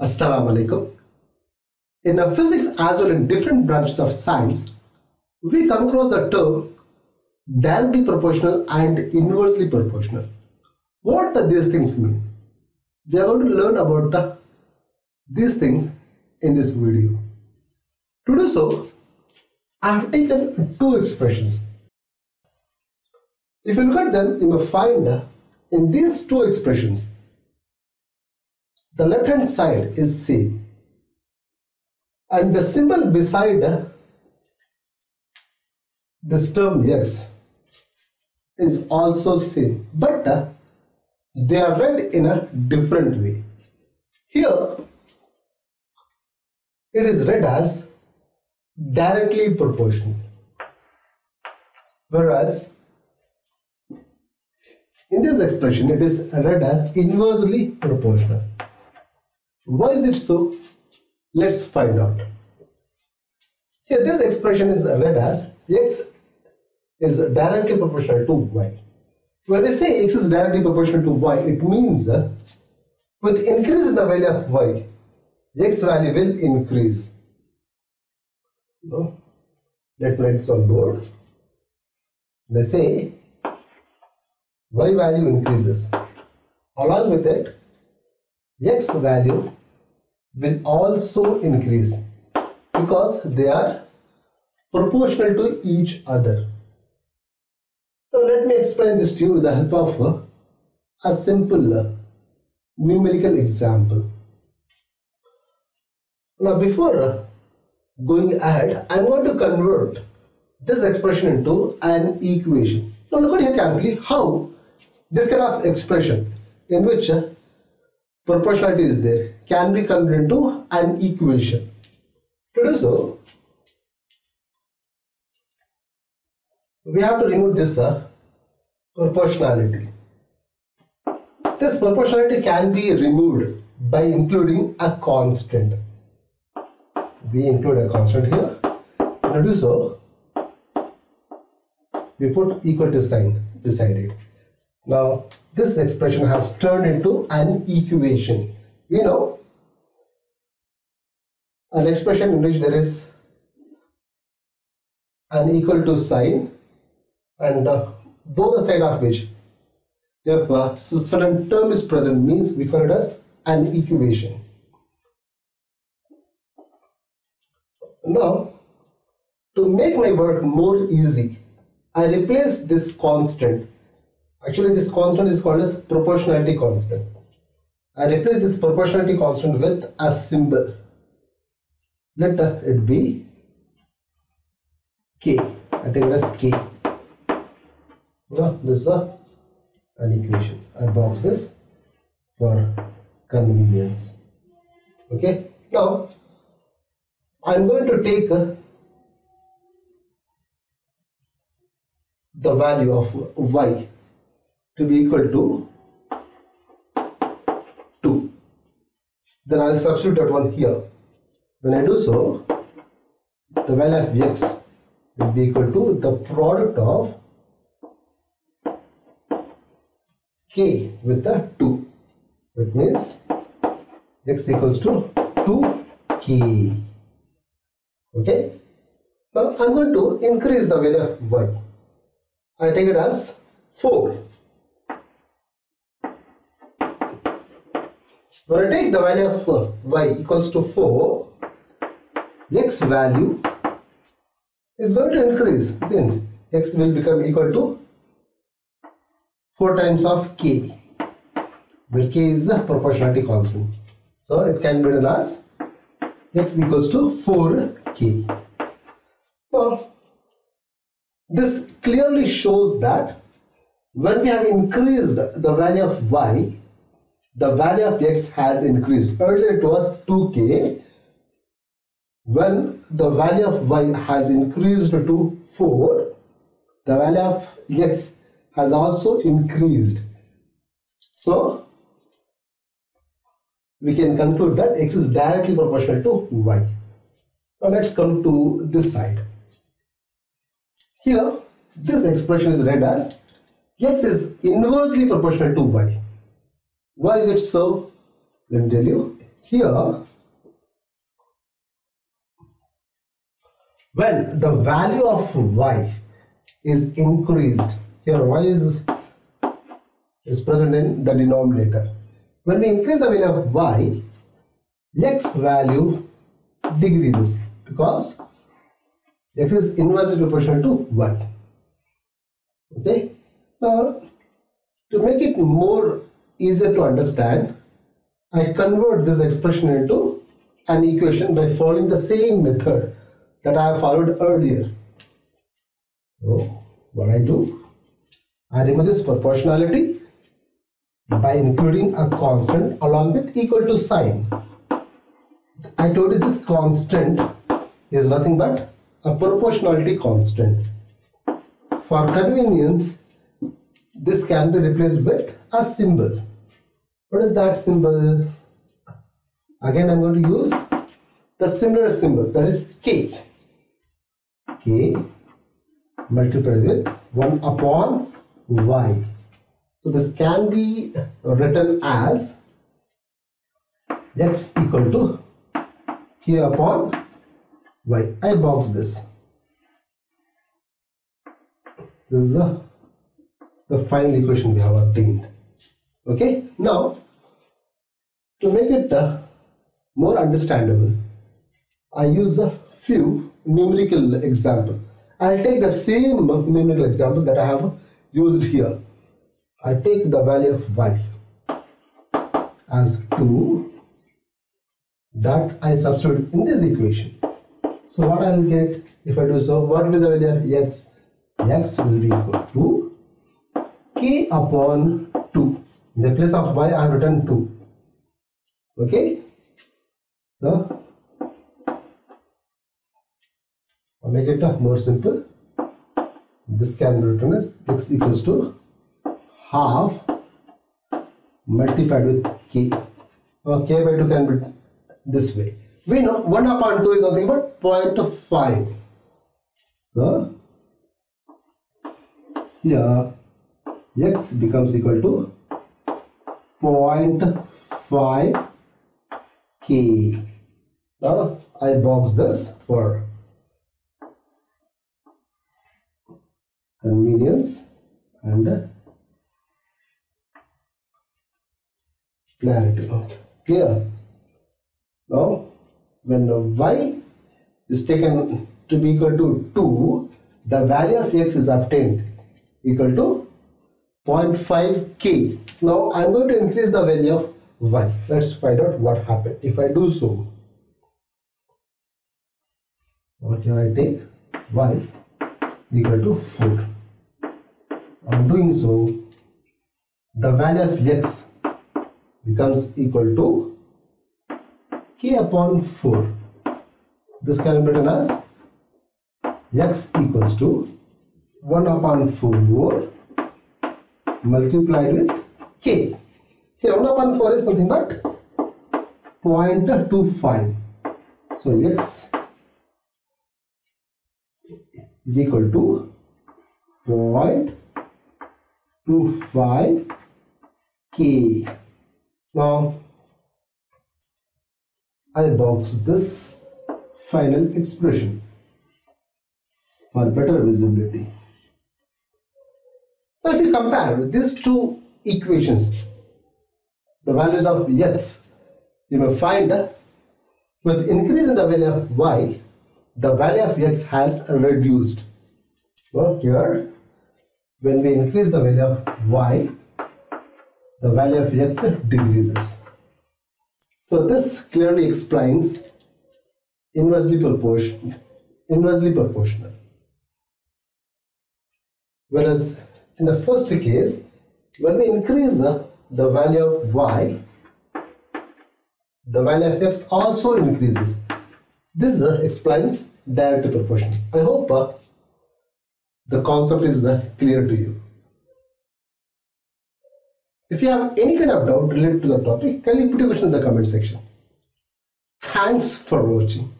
Assalamu alaikum. In uh, physics as well in different branches of science, we come across the term directly proportional and inversely proportional. What do these things mean? We are going to learn about the, these things in this video. To do so, I have taken two expressions. If you look at them, you may find uh, in these two expressions, the left hand side is C. and the symbol beside this term x is also C. but uh, they are read in a different way here it is read as directly proportional whereas in this expression it is read as inversely proportional why is it so? Let's find out. Here this expression is read as x is directly proportional to y. When we say x is directly proportional to y, it means uh, with increase in the value of y, x value will increase. No? Let me write this on board. They say y value increases. Along with it, x value will also increase because they are proportional to each other. Now let me explain this to you with the help of a simple numerical example. Now before going ahead, I'm going to convert this expression into an equation. Now look at here carefully how this kind of expression in which proportionality is there can be converted into an equation. To do so, we have to remove this uh, proportionality. This proportionality can be removed by including a constant. We include a constant here. To do so, we put equal to sign beside it. Now, this expression has turned into an equation. We know an expression in which there is an equal to sign and uh, both the side of which if a certain term is present means we call it as an equation. Now, to make my work more easy, I replace this constant Actually, this constant is called as proportionality constant. I replace this proportionality constant with a symbol. Let it be k. I take it as k. Now, this is a, an equation. I box this for convenience. Okay. Now, I am going to take the value of y to be equal to 2 then I'll substitute that one here. When I do so the value of x will be equal to the product of k with the 2 so it means x equals to 2k okay? Now I'm going to increase the value of y. I take it as 4 When I take the value of y equals to 4, x value is going to increase, isn't it? x will become equal to 4 times of k, where k is the proportionality constant. So it can be written as x equals to 4k. Now, this clearly shows that when we have increased the value of y, the value of x has increased. Earlier it was 2k. When the value of y has increased to 4, the value of x has also increased. So, we can conclude that x is directly proportional to y. Now let's come to this side. Here, this expression is read as x is inversely proportional to y. Why is it so? Let me tell you. here when the value of y is increased here y is is present in the denominator when we increase the value of y x value decreases because x is inversely proportional to y okay now to make it more easier to understand I convert this expression into an equation by following the same method that I have followed earlier. So what I do, I remove this proportionality by including a constant along with equal to sign. I told you this constant is nothing but a proportionality constant. For convenience, this can be replaced with a symbol. What is that symbol? Again, I'm going to use the similar symbol that is K k multiplied with 1 upon y. So this can be written as x equal to k upon y. I box this. This is the, the final equation we have obtained. Okay. Now, to make it uh, more understandable, I use a few numerical example. I'll take the same numerical example that I have used here. I take the value of y as 2 that I substitute in this equation. So what I will get if I do so, what will be the value of x? x will be equal to k upon 2. In the place of y I have written 2. Okay. So I'll make it uh, more simple. This can be written as x equals to half multiplied with k. Or k by 2 can be this way. We know 1 upon 2 is nothing but 0.5. So, here x becomes equal to 0.5 k. Now, I box this for convenience and clarity okay clear now when the y is taken to be equal to 2 the value of x is obtained equal to 0.5 k. Now i'm going to increase the value of y. Let's find out what happened. If i do so what i take? Y equal to 4 on doing so, the value of x becomes equal to k upon 4. This can be written as x equals to 1 upon 4 multiplied with k. Here 1 upon 4 is something but 0.25. So x is equal to 0 to 5k. Now, I box this final expression for better visibility. Now, if you compare these two equations, the values of x, you may find that with increase in the value of y, the value of x has reduced. So here when we increase the value of y, the value of x decreases. So this clearly explains inversely proportional. Inversely proportional. Whereas in the first case, when we increase the, the value of y, the value of x also increases. This uh, explains direct proportion. I hope uh, the concept is uh, clear to you. If you have any kind of doubt related to the topic, kindly put your question in the comment section. Thanks for watching.